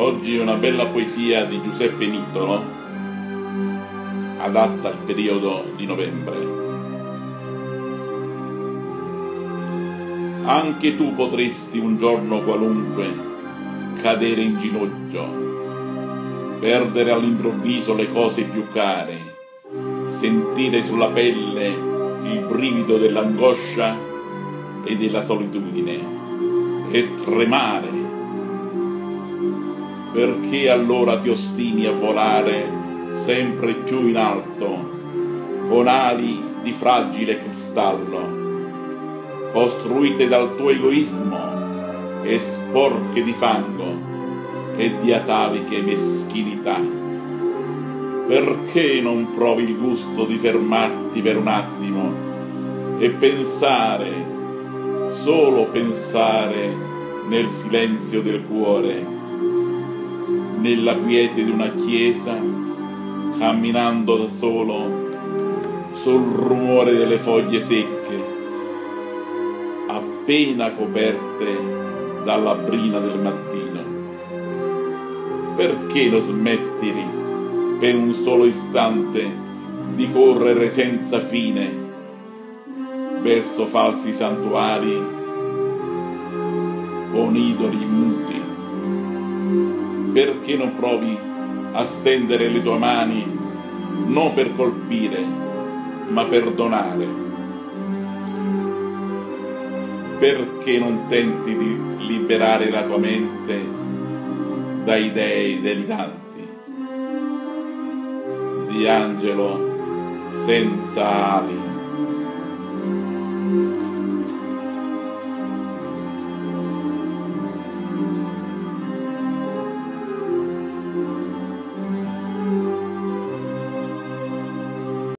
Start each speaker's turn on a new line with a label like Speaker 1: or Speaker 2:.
Speaker 1: Oggi una bella poesia di Giuseppe Nittolo, adatta al periodo di novembre. Anche tu potresti un giorno qualunque cadere in ginocchio perdere all'improvviso le cose più care, sentire sulla pelle il brivido dell'angoscia e della solitudine e tremare. Perché allora ti ostini a volare sempre più in alto, con ali di fragile cristallo, costruite dal tuo egoismo e sporche di fango? e di ataviche meschinità. Perché non provi il gusto di fermarti per un attimo e pensare, solo pensare nel silenzio del cuore, nella quiete di una chiesa, camminando da solo sul rumore delle foglie secche, appena coperte dalla brina del mattino perché lo smetti per un solo istante di correre senza fine verso falsi santuari con idoli muti? Perché non provi a stendere le tue mani non per colpire, ma per donare? Perché non tenti di liberare la tua mente dai dei deliranti, di angelo senza ali.